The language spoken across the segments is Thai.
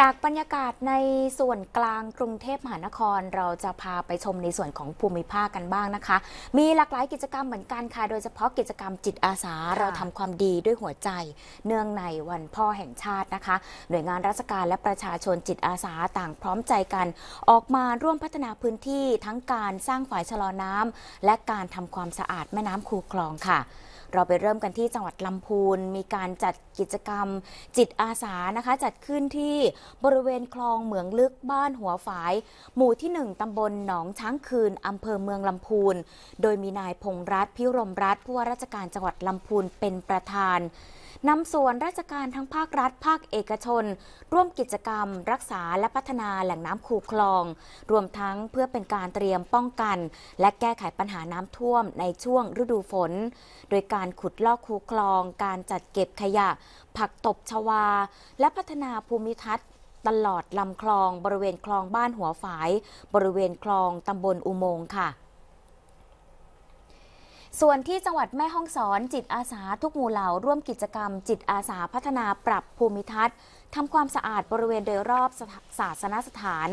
จากบรรยากาศในส่วนกลางกรุงเทพมหานคร เราจะพาไปชมในส่วนของภูมิภาคกันบ้างนะคะ มีหลากหลายกิจกรรมเหมือนกันค่ะ โดยเฉพาะกิจกรรมจิตอาสาเราทำความดีด้วยหัวใจ เนื่องในวันพ่อแห่งชาตินะคะ หน่วยงานราชการและประชาชนจิตอาสาต่างพร้อมใจกัน ออกมาร่วมพัฒนาพื้นที่ทั้งการสร้างฝายชะลอน้ำและการทำความสะอาดแม่น้ำคูคลองค่ะเราไปเริ่มกันที่จังหวัดลำพูน มีการจัดกิจกรรมจิตอาสานะคะ จัดขึ้นที่บริเวณคลองเหมืองลึกบ้านหัวฝาย หมู่ที่ 1ตำบลหนองช้างคืนอำเภอเมืองลำพูน โดยมีนายพงษ์รัตน์พิรมรัตน์ผู้ว่าราชการจังหวัดลำพูนเป็นประธานนำส่วนราชการทั้งภาครัฐ ภาคเอกชน ร่วมกิจกรรม รักษาและพัฒนาแหล่งน้ำคูคลอง รวมทั้งเพื่อเป็นการเตรียมป้องกัน และแก้ไขปัญหาน้ำท่วมในช่วงฤดูฝน โดยการขุดลอกคูคลอง การจัดเก็บขยะ ผักตบชวา และพัฒนาภูมิทัศน์ ตลอดลำคลองบริเวณคลองบ้านหัวฝาย บริเวณคลองตำบลอุโมงค่ะส่วนที่จังหวัดแม่ฮ่องสอนจิตอาสาทุกหมู่เหล่าร่วมกิจกรรม จิตอาสาพัฒนาปรับภูมิทัศน์ทำความสะอาดบริเวณโดยรอบศาสนสถาน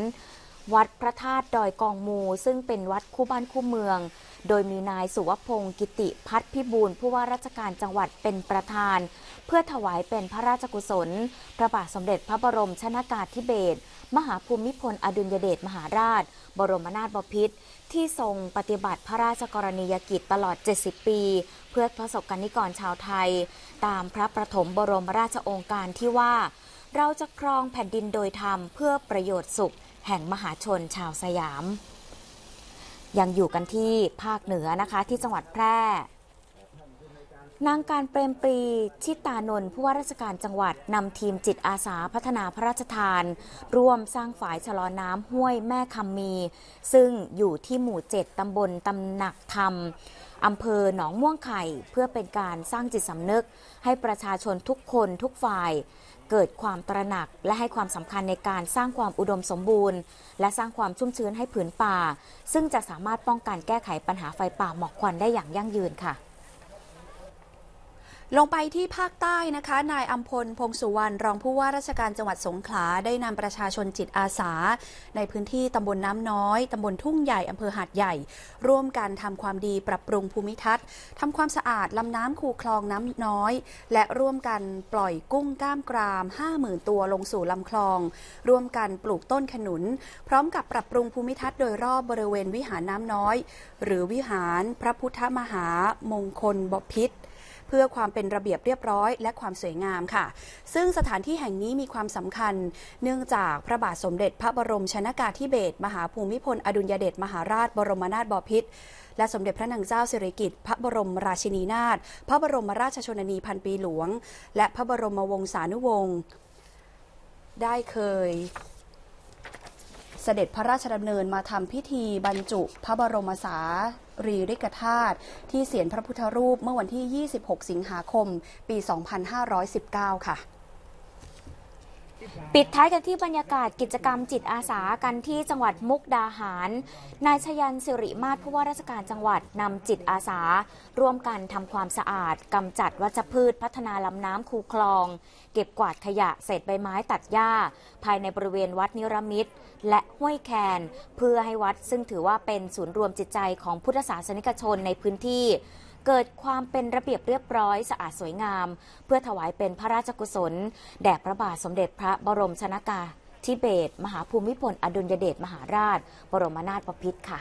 วัดพระธาตุดอยกองมู ซึ่งเป็นวัดคู่บ้านคู่เมือง โดยมีนายสุวพงศ์กิติพัฒพิบูลผู้ว่าราชการจังหวัดเป็นประธาน เพื่อถวายเป็นพระราชกุศล พระบาทสมเด็จพระบรมชนากาธิเบศรมหาภูมิพลอดุลยเดชมหาราช บรมนาถบพิตรที่ทรงปฏิบัติพระราชกรณียกิจตลอด 70 ปี เพื่อประสบกนิกรชาวไทย ตามพระประถมบรมราชองค์การที่ว่า เราจะครองแผ่นดินโดยธรรมเพื่อประโยชน์สุข แห่งมหาชนชาวสยาม ยังอยู่กันที่ภาคเหนือนะคะที่จังหวัดแพร่ นางการเปรมปรีชิตานนท์ผู้ว่าราชการจังหวัดนำทีมจิตอาสาพัฒนาพระราชทาน ร่วมสร้างฝายชะลอน้ำห้วยแม่คำมี ซึ่งอยู่ที่หมู่เจ็ดตำบลตำหนักธรรมอำเภอหนองม่วงไข่ เพื่อเป็นการสร้างจิตสำนึก ให้ประชาชนทุกคนทุกฝ่าย เกิดความตระหนักและให้ความสำคัญในการสร้างความอุดมสมบูรณ์ และสร้างความชุ่มชื้นให้ผืนป่า ซึ่งจะสามารถป้องกันแก้ไขปัญหาไฟป่าหมอกควันได้อย่างยั่งยืนค่ะ ลงไปที่ภาคใต้นะคะ นายอัมพล พงสุวรรณ รองผู้ว่าราชการจังหวัดสงขลา ได้นำประชาชนจิตอาสา ในพื้นที่ตำบลน้ำน้อย ตำบลทุ่งใหญ่ อำเภอหาดใหญ่ ร่วมกันทำความดีปรับปรุงภูมิทัศน์ทำความสะอาดลำน้ำคูคลองน้ำน้อย และร่วมกันปล่อยกุ้งก้ามกราม 50,000 ตัวลงสู่ลำคลอง ร่วมกันปลูกต้นขนุน พร้อมกับปรับปรุงภูมิทัศน์โดยรอบบริเวณวิหารน้ำน้อย หรือวิหารพระพุทธมหามงคลบพิษ พื่อความเป็นระเบียบเรียบร้อย และความสวยงามค่ะ ซึ่งสถานที่แห่งนี้มีความสำคัญ เนื่องจากพระบาทสมเด็จพระบรมชนากาธิเบศรมหาภูมิพลอดุลยเดชมหาราชบรมนาถบพิตรและสมเด็จพระนางเจ้าสิริกิติ์พระบรมราชินีนาถพระบรมราชชนนีพันปีหลวง และพระบรมวงศานุวงศ์ได้เคย เสด็จพระราชดำเนินมาทำพิธีบรรจุพระบรมสารีริกธาตุที่เสียนพระพุทธรูปเมื่อวันที่ 26 สิงหาคม ปี 2519 ค่ะ ปิดท้ายกันที่บรรยากาศกิจกรรมจิตอาสากันที่จังหวัดมุกดาหาร นายชยันสิริมาศผู้ว่าราชการจังหวัดนำจิตอาสา ร่วมกันทำความสะอาดกำจัดวัชพืชพัฒนาลำน้ำคูคลอง เก็บกวาดขยะเศษใบไม้ตัดหญ้า ภายในบริเวณวัดนิรมิตร และห้วยแคน เพื่อให้วัดซึ่งถือว่าเป็นศูนย์รวมจิตใจของพุทธศาสนิกชนในพื้นที่ เกิดความเป็นระเบียบเรียบร้อยสะอาดสวยงาม เพื่อถวายเป็นพระราชกุศล แด่พระบาทสมเด็จพระบรมชนากาธิเบศรมหาภูมิพลอดุลยเดชมหาราช บรมนาถบพิตรค่ะ